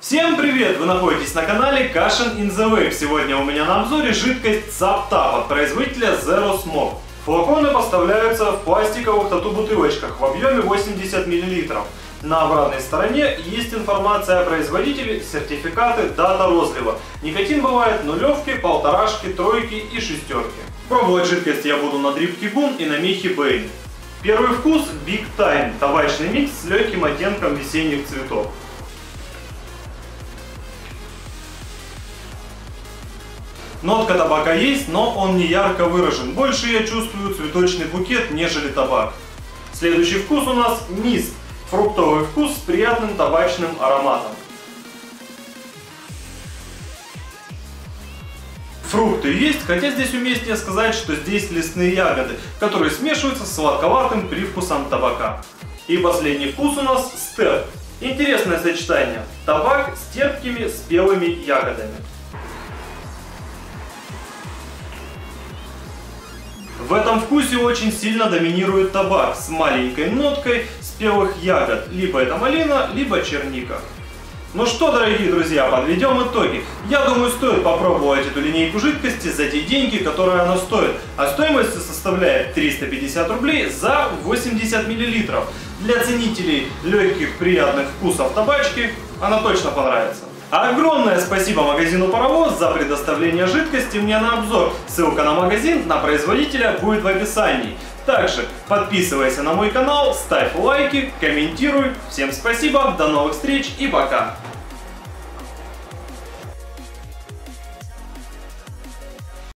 Всем привет! Вы находитесь на канале Кашин in the Wave. Сегодня у меня на обзоре жидкость Zaptap от производителя Zero Smoke. Флаконы поставляются в пластиковых тату-бутылочках в объеме 80 мл. На обратной стороне есть информация о производителе, сертификаты, дата розлива. Никотин бывает нулевки, полторашки, тройки и шестерки. Пробовать жидкость я буду на Drip Kibun и на Мехи Бэйн. Первый вкус Big Time, табачный микс с легким оттенком весенних цветов. Нотка табака есть, но он не ярко выражен. Больше я чувствую цветочный букет, нежели табак. Следующий вкус у нас мист. Фруктовый вкус с приятным табачным ароматом. Фрукты есть, хотя здесь уместнее сказать, что здесь лесные ягоды, которые смешиваются с сладковатым привкусом табака. И последний вкус у нас степ. Интересное сочетание. Табак с терпкими спелыми ягодами. В этом вкусе очень сильно доминирует табак с маленькой ноткой спелых ягод. Либо это малина, либо черника. Ну что, дорогие друзья, подведем итоги. Я думаю, стоит попробовать эту линейку жидкости за те деньги, которые она стоит. А стоимость составляет 350 рублей за 80 миллилитров. Для ценителей легких приятных вкусов табачки она точно понравится. Огромное спасибо магазину Паровоз за предоставление жидкости мне на обзор. Ссылка на магазин, на производителя будет в описании. Также подписывайся на мой канал, ставь лайки, комментируй. Всем спасибо, до новых встреч и пока.